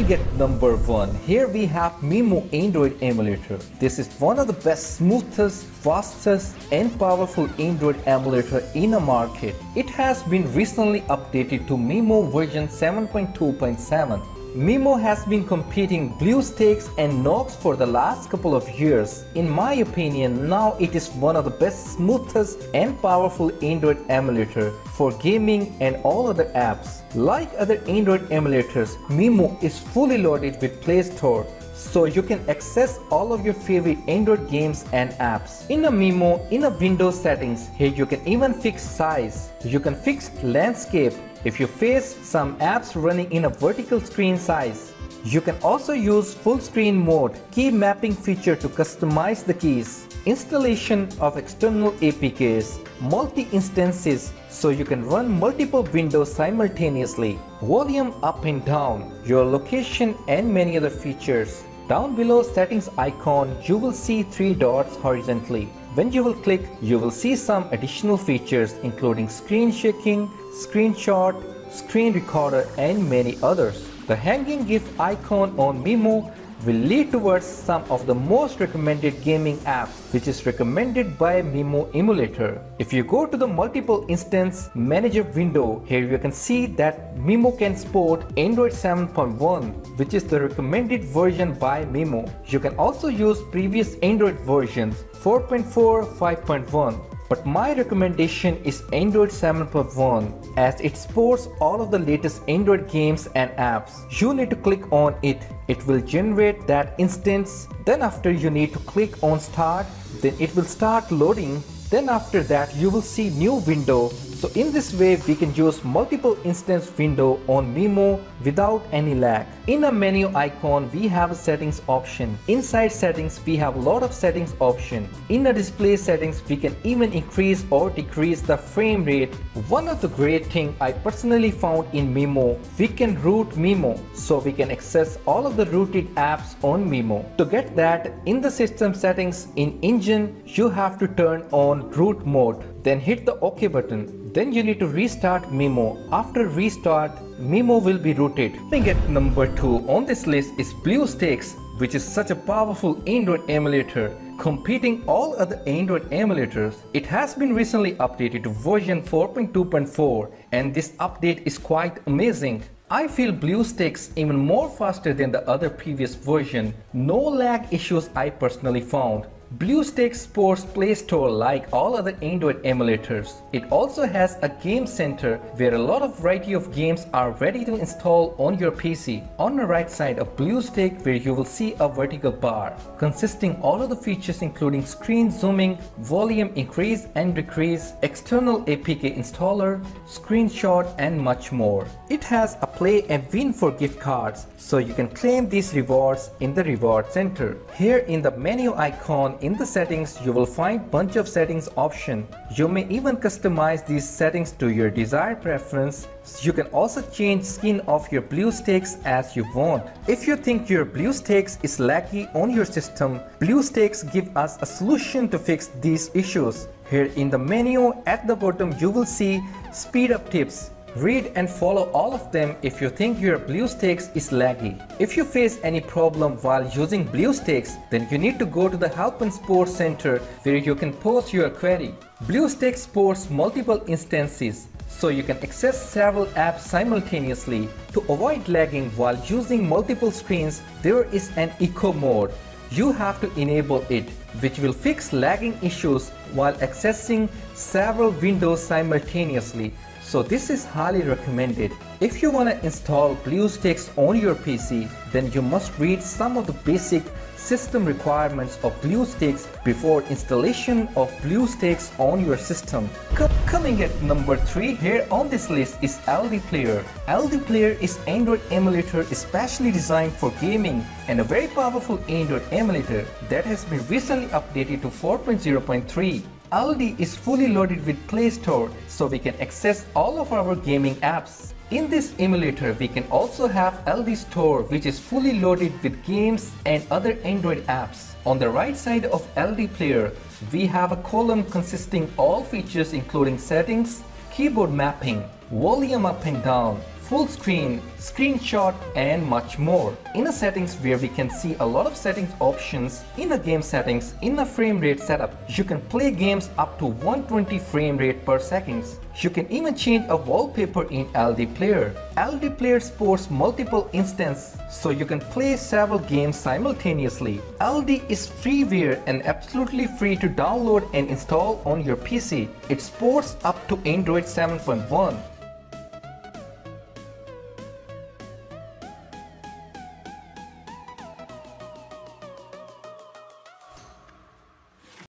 Coming at number one, here we have MEmu Android emulator. This is one of the best, smoothest, fastest and powerful Android emulator in the market. It has been recently updated to MEmu version 7.2.7 MEmu has been competing BlueStacks and Nox for the last couple of years. In my opinion, now it is one of the best, smoothest and powerful Android emulator for gaming and all other apps. Like other Android emulators, MEmu is fully loaded with Play Store so you can access all of your favorite Android games and apps. In a MEmu, in a Windows settings, here you can even fix size. You can fix landscape if you face some apps running in a vertical screen size. You can also use full screen mode key mapping feature to customize the keys. Installation of external APKs, multi-instances so you can run multiple windows simultaneously, volume up and down, your location and many other features. Down below settings icon, you will see three dots horizontally. When you will click, you will see some additional features including screen shaking, screenshot, screen recorder and many others. The hanging GIF icon on MEmu will lead towards some of the most recommended gaming apps which is recommended by MEmu emulator. If you go to the multiple instance manager window here you can see that MEmu can support Android 7.1 which is the recommended version by MEmu. You can also use previous Android versions 4.4, 5.1 but my recommendation is Android 7.1 as it supports all of the latest Android games and apps. You need to click on it. It will generate that instance. Then after you need to click on start. Then it will start loading. Then after that you will see new window so in this way we can use multiple instance window on MEmu without any lag. In a menu icon we have a settings option. Inside settings we have a lot of settings option. In the display settings we can even increase or decrease the frame rate. One of the great thing I personally found in MEmu, we can root MEmu so we can access all of the rooted apps on MEmu. To get that in the system settings in engine you have to turn on root mode then hit the OK button. Then you need to restart MEmu. After restart, MEmu will be rooted. Coming at number 2 on this list is BlueStacks which is such a powerful Android emulator competing all other Android emulators. It has been recently updated to version 4.2.4 and this update is quite amazing. I feel BlueStacks even more faster than the other previous version. No lag issues I personally found. BlueStacks sports Play Store like all other Android emulators. It also has a game center where a lot of variety of games are ready to install on your PC. On the right side of BlueStack where you will see a vertical bar consisting all of the features including screen zooming, volume increase and decrease, external APK installer, screenshot and much more. It has a play and win for gift cards so you can claim these rewards in the reward center. Here in the menu icon in the settings you will find bunch of settings option. You may even customize these settings to your desired preference. You can also change skin of your BlueStacks as you want. If you think your BlueStacks is laggy on your system, BlueStacks give us a solution to fix these issues. Here in the menu at the bottom you will see speed up tips. Read and follow all of them if you think your BlueStacks is laggy. If you face any problem while using BlueStacks, then you need to go to the Help and Support Center where you can post your query. BlueStacks supports multiple instances, so you can access several apps simultaneously. To avoid lagging while using multiple screens, there is an eco mode. You have to enable it, which will fix lagging issues while accessing several windows simultaneously. So this is highly recommended. If you want to install BlueStacks on your PC, then you must read some of the basic system requirements of BlueStacks before installation of BlueStacks on your system. Co coming at number 3 here on this list is LD Player. LD Player is Android emulator especially designed for gaming and a very powerful Android emulator that has been recently updated to 4.0.3. LD is fully loaded with Play Store so we can access all of our gaming apps. In this emulator, we can also have LD Store which is fully loaded with games and other Android apps. On the right side of LD Player, we have a column consisting all features including settings, keyboard mapping, volume up and down, full screen, screenshot and much more. In the settings where we can see a lot of settings options, in the game settings, in the frame rate setup, you can play games up to 120 frame rate per second. You can even change a wallpaper in LD Player. LD Player supports multiple instances so you can play several games simultaneously. LD is freeware and absolutely free to download and install on your PC. It supports up to Android 7.1